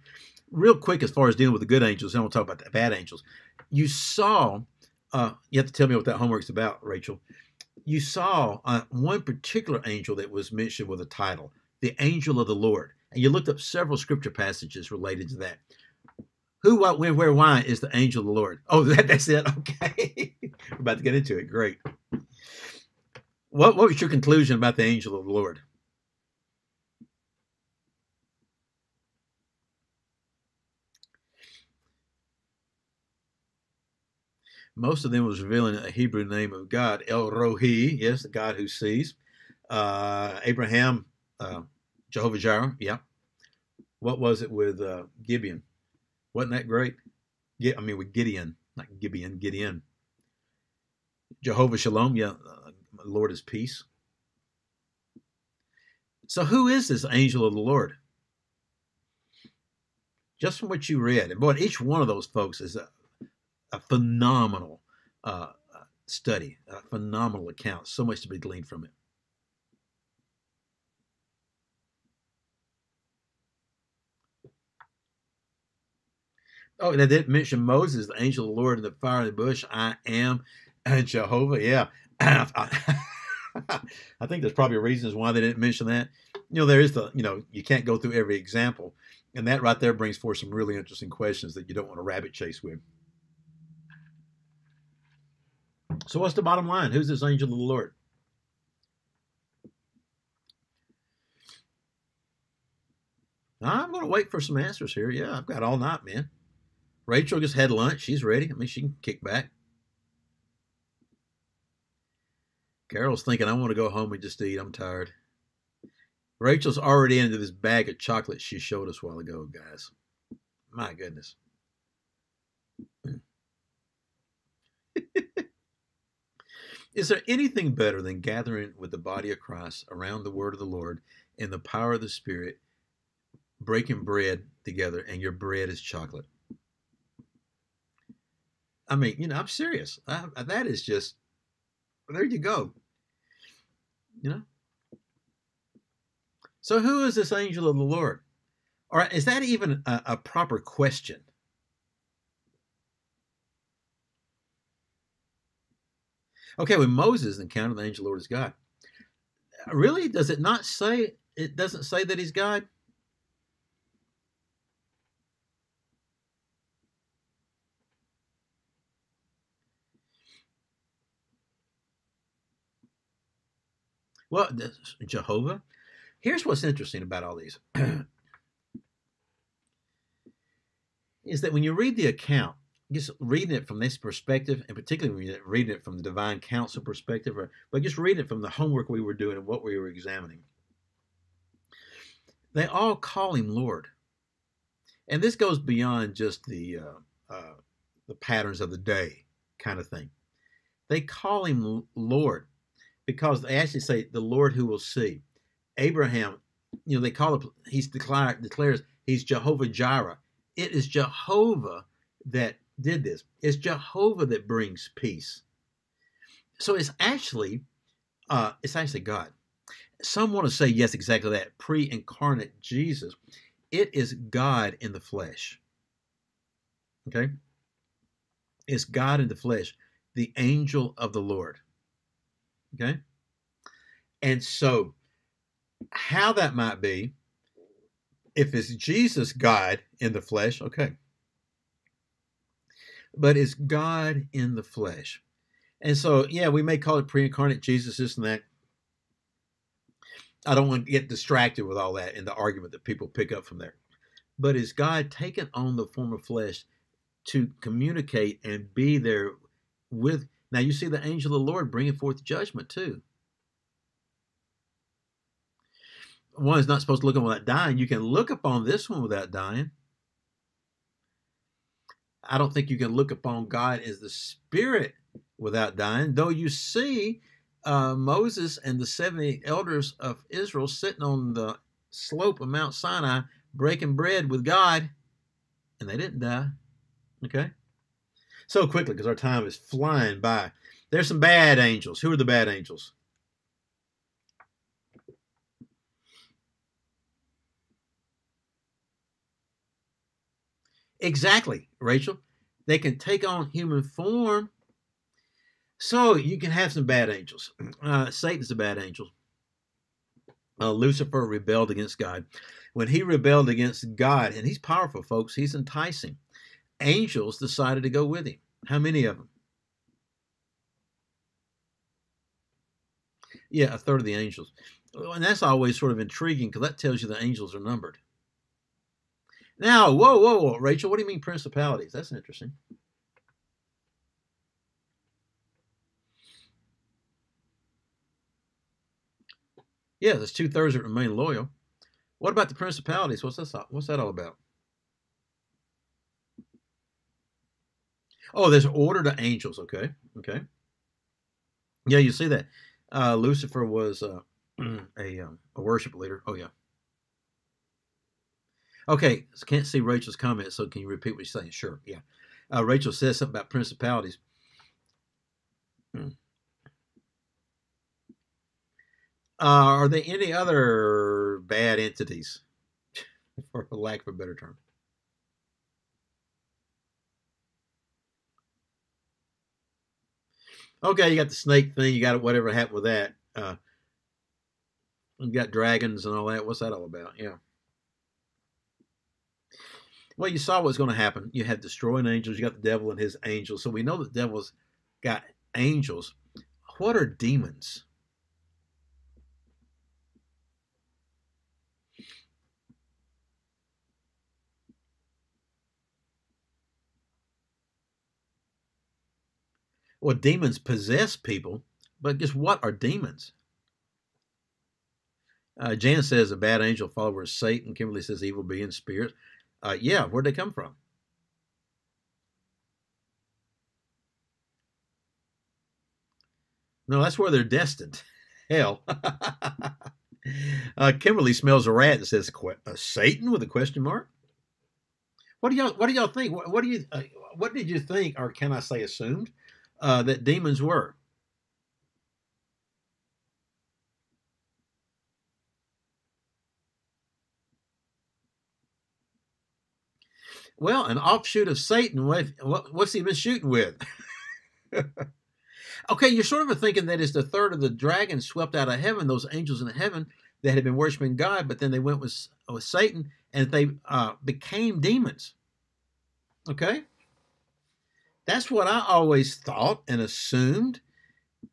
Real quick, as far as dealing with the good angels, I don't talk about the bad angels. You saw, uh, you have to tell me what that homework's about, Rachel you saw uh, one particular angel that was mentioned with a title, the angel of the Lord. And you looked up several scripture passages related to that. Who, what, when, where, why is the angel of the Lord? Oh, that, that's it. Okay. We're about to get into it. Great. What, what was your conclusion about the angel of the Lord? most of them was revealing a Hebrew name of God, El Roi, yes, the God who sees. Uh, Abraham, uh, Jehovah Jireh, yeah. What was it with uh, Gibeon? Wasn't that great? Yeah, I mean with Gideon, not Gibeon, Gideon. Jehovah Shalom, yeah, uh, Lord is peace. So who is this angel of the Lord? Just from what you read, and boy, each one of those folks is a a phenomenal uh, study, a phenomenal account. So much to be gleaned from it. Oh, I didn't mention Moses, the angel of the Lord in the fire in the bush. I am Jehovah. Yeah. I think there's probably reasons why they didn't mention that. You know, there is the, you know, you can't go through every example. And that right there brings forth some really interesting questions that you don't want to rabbit chase with. So what's the bottom line? Who's this angel of the Lord? I'm going to wait for some answers here. Yeah, I've got all night, man. Rachel just had lunch. She's ready. I mean, she can kick back. Carol's thinking, I want to go home and just eat. I'm tired. Rachel's already into this bag of chocolate she showed us a while ago, guys. My goodness. Is there anything better than gathering with the body of Christ around the word of the Lord in the power of the Spirit, breaking bread together, and your bread is chocolate? I mean, you know, I'm serious. I, that is just, there you go. You know? So, who is this angel of the Lord? Or is that even a, a proper question? Okay, when Moses encountered the angel of the Lord as God, really, does it not say, it doesn't say that he's God? Well, Jehovah. Here's what's interesting about all these is that when you read the account, just reading it from this perspective, and particularly when you're reading it from the divine council perspective, or, but just reading it from the homework we were doing and what we were examining, they all call him Lord. And this goes beyond just the uh, uh, the patterns of the day kind of thing. They call him Lord because they actually say the Lord who will see. Abraham, you know, they call. He's declared declares he's Jehovah Jireh. It is Jehovah that did this. It's Jehovah that brings peace. So it's actually, uh, it's actually God. Some want to say yes, exactly that. Pre-incarnate Jesus. It is God in the flesh. Okay, it's God in the flesh, the angel of the Lord. Okay, and so how that might be, if it's Jesus God in the flesh, okay but it's God in the flesh. And so, yeah, we may call it pre incarnate Jesus, and that. I don't want to get distracted with all that in the argument that people pick up from there. But is God taken on the form of flesh to communicate and be there with? Now, you see the angel of the Lord bringing forth judgment too. One is not supposed to look on without dying. You can look upon this one without dying. I don't think you can look upon God as the Spirit without dying, though you see uh, Moses and the 70 elders of Israel sitting on the slope of Mount Sinai breaking bread with God, and they didn't die. Okay? So quickly, because our time is flying by. There's some bad angels. Who are the bad angels? Exactly, Rachel. They can take on human form. So you can have some bad angels. Uh, Satan's a bad angel. Uh, Lucifer rebelled against God. When he rebelled against God, and he's powerful, folks, he's enticing. Angels decided to go with him. How many of them? Yeah, a third of the angels. And that's always sort of intriguing because that tells you the angels are numbered. Now, whoa, whoa, whoa, Rachel, what do you mean principalities? That's interesting. Yeah, there's two thirds that remain loyal. What about the principalities? What's that? What's that all about? Oh, there's order to angels. Okay, okay. Yeah, you see that. Uh, Lucifer was uh, a um, a worship leader. Oh yeah. Okay, can't see Rachel's comment, so can you repeat what you're saying? Sure, yeah. Uh, Rachel says something about principalities. Uh, are there any other bad entities, for lack of a better term? Okay, you got the snake thing. You got whatever happened with that. Uh, you got dragons and all that. What's that all about? Yeah. Well, you saw what's going to happen. You had destroying angels. You got the devil and his angels. So we know the devil's got angels. What are demons? Well, demons possess people, but just what are demons? Uh, Jan says a bad angel follower is Satan. Kimberly says evil being spirits. Uh, yeah, where'd they come from? No, that's where they're destined. Hell. uh, Kimberly smells a rat and says, uh, "Satan?" with a question mark. What do y'all What do y'all think? What, what do you uh, What did you think, or can I say assumed, uh, that demons were? Well, an offshoot of Satan. What, what's he been shooting with? okay, you're sort of thinking that is the third of the dragons swept out of heaven, those angels in heaven that had been worshiping God, but then they went with, with Satan and they uh, became demons. Okay? That's what I always thought and assumed,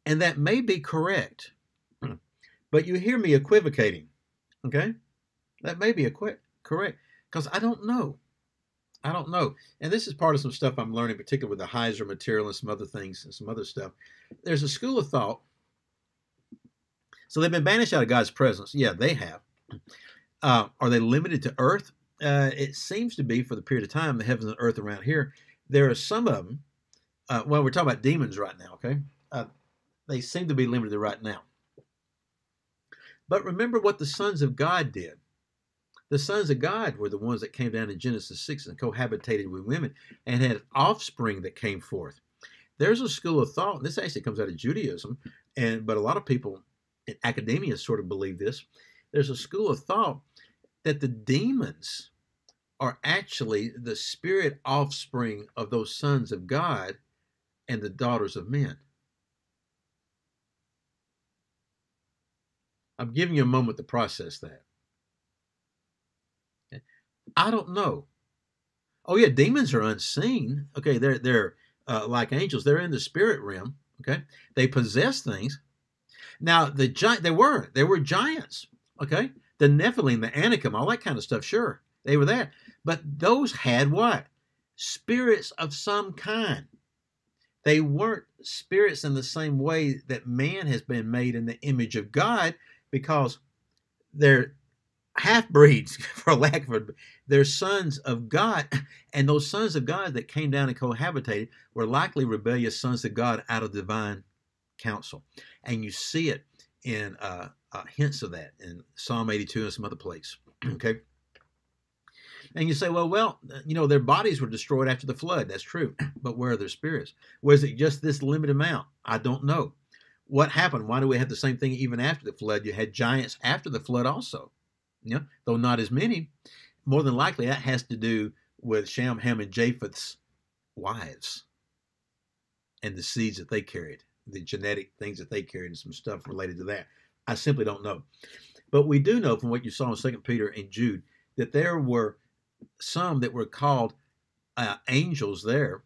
and that may be correct. But you hear me equivocating. Okay? That may be equi- correct because I don't know. I don't know. And this is part of some stuff I'm learning, particularly with the Heiser material and some other things and some other stuff. There's a school of thought. So they've been banished out of God's presence. Yeah, they have. Uh, are they limited to earth? Uh, it seems to be for the period of time, the heavens and earth around here. There are some of them. Uh, well, we're talking about demons right now, okay? Uh, they seem to be limited right now. But remember what the sons of God did. The sons of God were the ones that came down in Genesis 6 and cohabitated with women and had offspring that came forth. There's a school of thought, and this actually comes out of Judaism, and but a lot of people in academia sort of believe this. There's a school of thought that the demons are actually the spirit offspring of those sons of God and the daughters of men. I'm giving you a moment to process that. I don't know. Oh yeah, demons are unseen. Okay, they're they're uh, like angels. They're in the spirit realm. Okay, they possess things. Now the giant they were they were giants. Okay, the Nephilim, the Anakim, all that kind of stuff. Sure, they were there, but those had what? Spirits of some kind. They weren't spirits in the same way that man has been made in the image of God, because they're half breeds, for lack of a, they're sons of God, and those sons of God that came down and cohabitated were likely rebellious sons of God out of divine council, and you see it in uh, uh, hints of that in Psalm 82 and some other place. okay, and you say, well, well, you know, their bodies were destroyed after the flood. That's true, but where are their spirits? Was it just this limited amount? I don't know. What happened? Why do we have the same thing even after the flood? You had giants after the flood also you know, though not as many. More than likely, that has to do with Shem, Ham, and Japheth's wives and the seeds that they carried, the genetic things that they carried, and some stuff related to that. I simply don't know. But we do know from what you saw in Second Peter and Jude that there were some that were called uh, angels there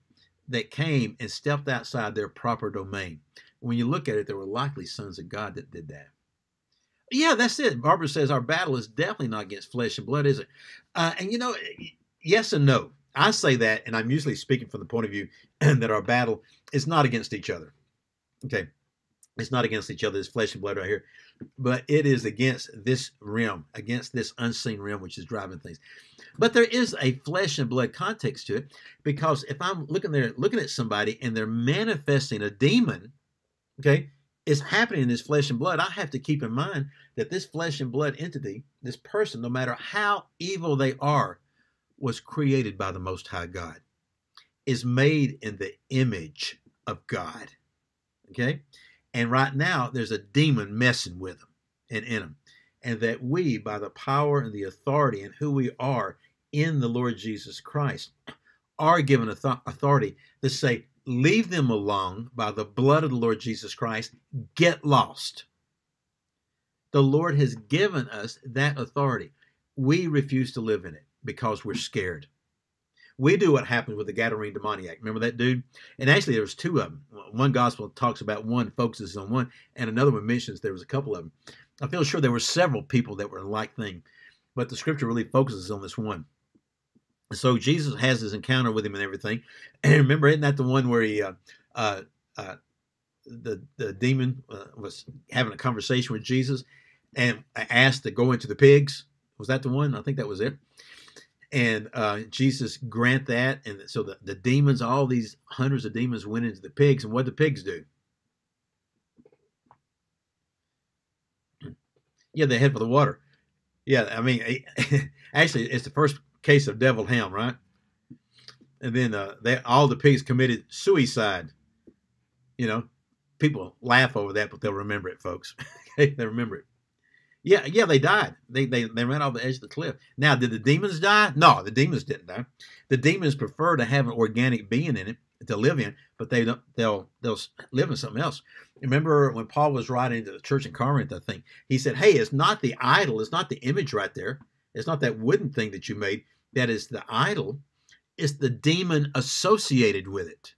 that came and stepped outside their proper domain. When you look at it, there were likely sons of God that did that. Yeah, that's it. Barbara says our battle is definitely not against flesh and blood, is it? Uh, and you know, yes and no. I say that, and I'm usually speaking from the point of view that our battle is not against each other. Okay, it's not against each other. It's flesh and blood right here, but it is against this realm, against this unseen realm which is driving things. But there is a flesh and blood context to it because if I'm looking there, looking at somebody and they're manifesting a demon, okay, it's happening in this flesh and blood, I have to keep in mind that this flesh and blood entity, this person, no matter how evil they are, was created by the Most High God, is made in the image of God. Okay? And right now, there's a demon messing with them and in them. And that we, by the power and the authority and who we are in the Lord Jesus Christ, are given authority to say, leave them alone by the blood of the Lord Jesus Christ, get lost. The Lord has given us that authority. We refuse to live in it because we're scared. We do what happened with the Gadarene demoniac. Remember that dude? And actually, there was two of them. One gospel talks about one, focuses on one, and another one mentions there was a couple of them. I feel sure there were several people that were like thing, but the scripture really focuses on this one. So Jesus has this encounter with him and everything. And remember, isn't that the one where he, uh, uh, uh, the the demon uh, was having a conversation with Jesus and asked to go into the pigs? Was that the one? I think that was it. And uh, Jesus grant that, and so the, the demons, all these hundreds of demons, went into the pigs, and what the pigs do? Yeah, they head for the water. Yeah, I mean, actually, it's the first case of devil ham, right? And then uh, they all the pigs committed suicide. You know, people laugh over that, but they'll remember it, folks. they remember it. Yeah, yeah, they died. They, they they ran off the edge of the cliff. Now, did the demons die? No, the demons didn't die. The demons prefer to have an organic being in it to live in, but they don't. They'll they'll live in something else. Remember when Paul was writing to the church in Corinth? I think he said, "Hey, it's not the idol. It's not the image right there. It's not that wooden thing that you made. That is the idol. It's the demon associated with it.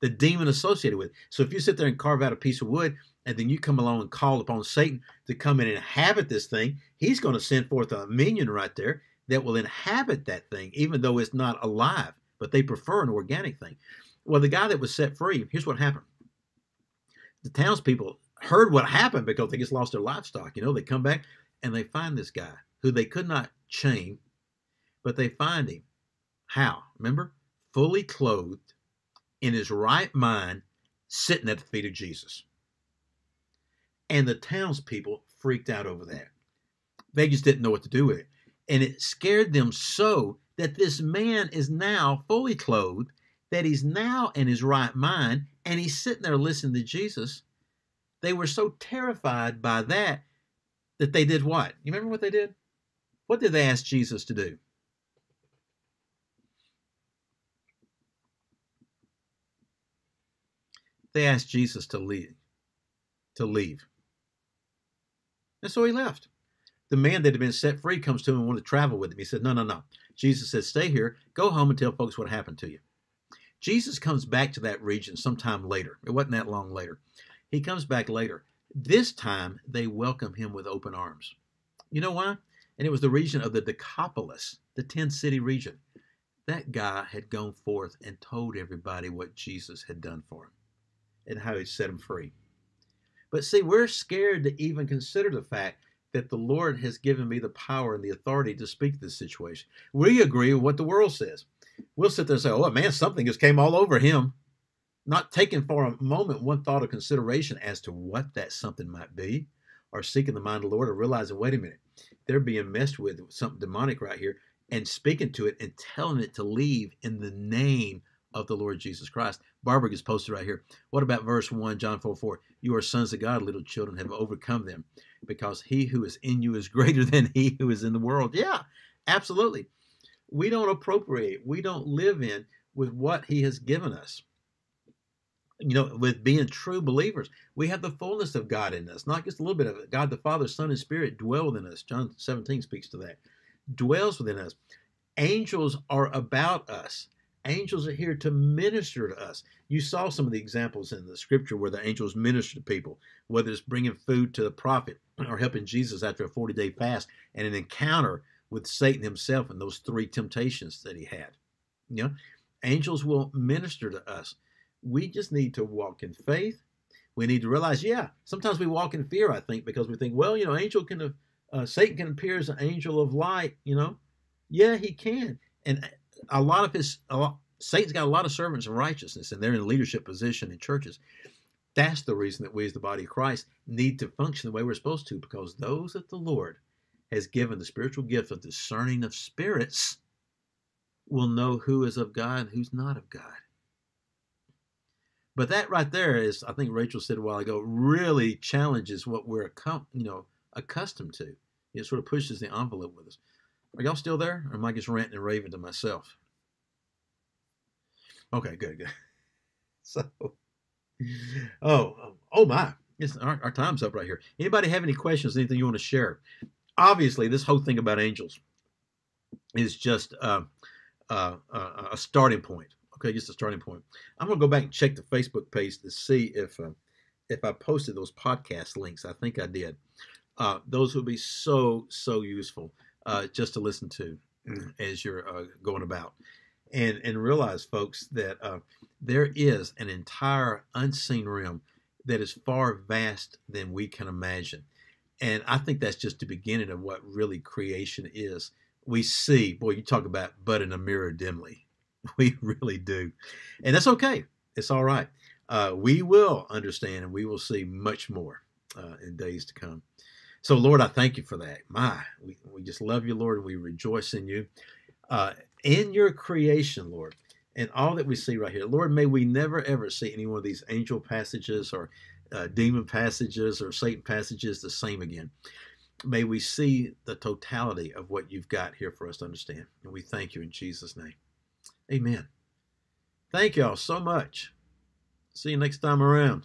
The demon associated with it. So if you sit there and carve out a piece of wood." and then you come along and call upon Satan to come in and inhabit this thing, he's going to send forth a minion right there that will inhabit that thing, even though it's not alive. But they prefer an organic thing. Well, the guy that was set free, here's what happened. The townspeople heard what happened because they just lost their livestock. You know, they come back and they find this guy who they could not chain, but they find him. How? Remember? Fully clothed, in his right mind, sitting at the feet of Jesus. And the townspeople freaked out over that. They just didn't know what to do with it. And it scared them so that this man is now fully clothed, that he's now in his right mind, and he's sitting there listening to Jesus. They were so terrified by that that they did what? You remember what they did? What did they ask Jesus to do? They asked Jesus to leave. To leave. And so he left. The man that had been set free comes to him and wanted to travel with him. He said, No, no, no. Jesus said, Stay here, go home and tell folks what happened to you. Jesus comes back to that region sometime later. It wasn't that long later. He comes back later. This time they welcome him with open arms. You know why? And it was the region of the Decapolis, the 10 city region. That guy had gone forth and told everybody what Jesus had done for him and how he set him free. But see, we're scared to even consider the fact that the Lord has given me the power and the authority to speak to this situation. We agree with what the world says. We'll sit there and say, oh man, something just came all over him. Not taking for a moment one thought of consideration as to what that something might be, or seeking the mind of the Lord, or realizing, wait a minute, they're being messed with something demonic right here, and speaking to it and telling it to leave in the name of the Lord Jesus Christ. Barbara gets posted right here. What about verse 1, John 4 4? You are sons of God, little children, have overcome them, because he who is in you is greater than he who is in the world. Yeah, absolutely. We don't appropriate, we don't live in with what he has given us. You know, with being true believers, we have the fullness of God in us, not just a little bit of it. God the Father, Son, and Spirit dwell within us. John 17 speaks to that. Dwells within us. Angels are about us angels are here to minister to us. You saw some of the examples in the scripture where the angels minister to people, whether it's bringing food to the prophet or helping Jesus after a 40 day fast and an encounter with Satan himself and those three temptations that he had. You know, angels will minister to us. We just need to walk in faith. We need to realize, yeah, sometimes we walk in fear, I think, because we think, well, you know, angel can, uh, Satan can appear as an angel of light, you know. Yeah, he can. And a lot of his lot, Satan's got a lot of servants of righteousness, and they're in a leadership position in churches. That's the reason that we, as the body of Christ, need to function the way we're supposed to, because those that the Lord has given the spiritual gift of discerning of spirits will know who is of God and who's not of God. But that right there is, I think Rachel said a while ago, really challenges what we're, you know, accustomed to. It sort of pushes the envelope with us. Are y'all still there? Or am I just ranting and raving to myself? Okay, good, good. So, oh, oh my, it's, our, our time's up right here. Anybody have any questions? Anything you want to share? Obviously, this whole thing about angels is just uh, uh, uh, a starting point. Okay, just a starting point. I'm gonna go back and check the Facebook page to see if uh, if I posted those podcast links. I think I did. Uh, those would be so so useful uh, just to listen to as you're uh, going about, and and realize, folks, that uh, there is an entire unseen realm that is far vast than we can imagine, and I think that's just the beginning of what really creation is. We see, boy, you talk about but in a mirror dimly. We really do, and that's okay. It's all right. Uh, we will understand, and we will see much more uh, in days to come. So, Lord, I thank you for that. My, we, we just love you, Lord, and we rejoice in you. Uh, in your creation, Lord, and all that we see right here. Lord, may we never ever see any one of these angel passages or uh, demon passages or Satan passages the same again. May we see the totality of what you've got here for us to understand. And we thank you in Jesus' name. Amen. Thank you all so much. See you next time around.